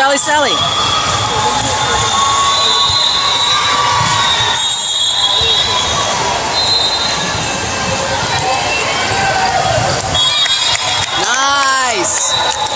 Sally, Sally. Nice.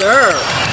Serve.